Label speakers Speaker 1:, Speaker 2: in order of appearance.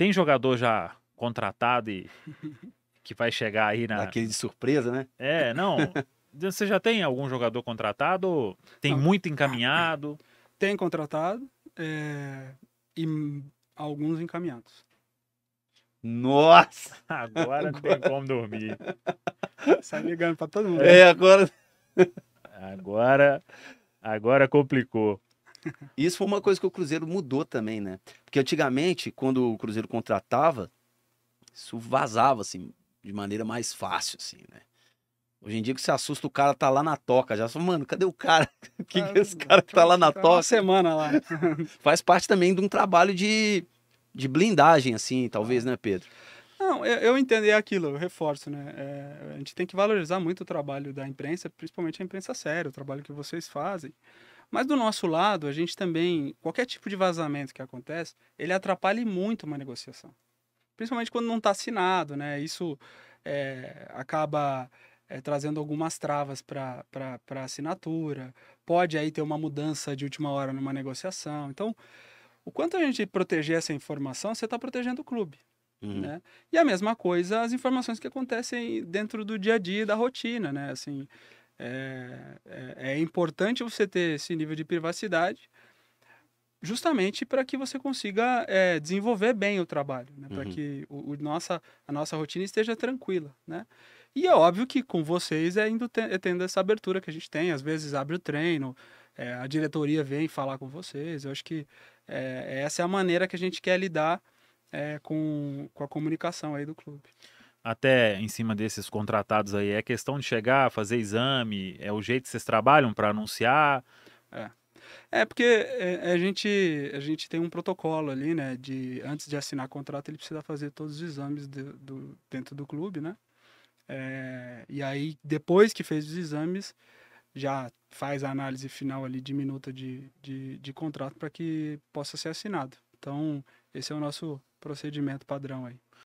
Speaker 1: tem jogador já contratado e que vai chegar aí na.
Speaker 2: Aquele de surpresa, né?
Speaker 1: É, não. Você já tem algum jogador contratado? Tem
Speaker 3: Não.
Speaker 1: muito encaminhado?
Speaker 3: Tem contratado é, e alguns encaminhados.
Speaker 2: Nossa!
Speaker 1: Agora não tem como dormir.
Speaker 3: Sai ligando pra todo mundo.
Speaker 2: É, agora.
Speaker 1: Agora, agora complicou.
Speaker 2: Isso foi uma coisa que o Cruzeiro mudou também, né? Porque antigamente, quando o Cruzeiro contratava, isso vazava, assim, de maneira mais fácil, assim, né? Hoje em dia que você assusta, o cara tá lá na toca. Já fala, mano, cadê o cara? O que, que é esse cara que tá lá na
Speaker 3: Tá
Speaker 2: toca?
Speaker 3: Uma semana lá.
Speaker 2: Faz parte também de um trabalho de, de blindagem, assim, talvez, né, Pedro?
Speaker 3: Não, eu, eu entendo, é aquilo, eu reforço, né? É, a gente tem que valorizar muito o trabalho da imprensa, principalmente a imprensa séria, o trabalho que vocês fazem. Mas do nosso lado, a gente também, qualquer tipo de vazamento que acontece, ele atrapalha muito uma negociação. Principalmente quando não está assinado, né? Isso é, acaba é, trazendo algumas travas para a assinatura. Pode aí ter uma mudança de última hora numa negociação. Então, o quanto a gente proteger essa informação, você está protegendo o clube.
Speaker 2: Uhum.
Speaker 3: Né? E a mesma coisa as informações que acontecem dentro do dia a dia da rotina, né? Assim, é, é, é importante você ter esse nível de privacidade justamente para que você consiga é, desenvolver bem o trabalho, né? para
Speaker 2: Uhum.
Speaker 3: que o, o nossa, a nossa rotina esteja tranquila. Né? E é óbvio que com vocês é, indo te- é tendo essa abertura que a gente tem, às vezes abre o treino, é, a diretoria vem falar com vocês. Eu acho que é, essa é a maneira que a gente quer lidar é, com, com a comunicação aí do clube.
Speaker 1: Até em cima desses contratados aí, é questão de chegar, fazer exame, é o jeito que vocês trabalham para anunciar.
Speaker 3: É porque é, a, gente, a gente tem um protocolo ali, né? De antes de assinar contrato, ele precisa fazer todos os exames de- do, dentro do clube, né? É, e aí, depois que fez os exames, já faz a análise final ali de minuta de, de, de contrato para que possa ser assinado. Então, esse é o nosso procedimento padrão aí.